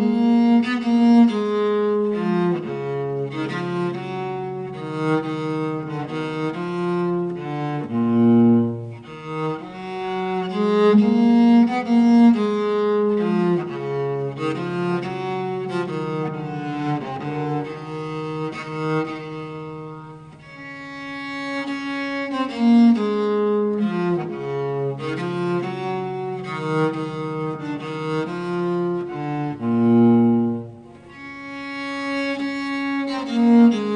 Música Mm-hmm.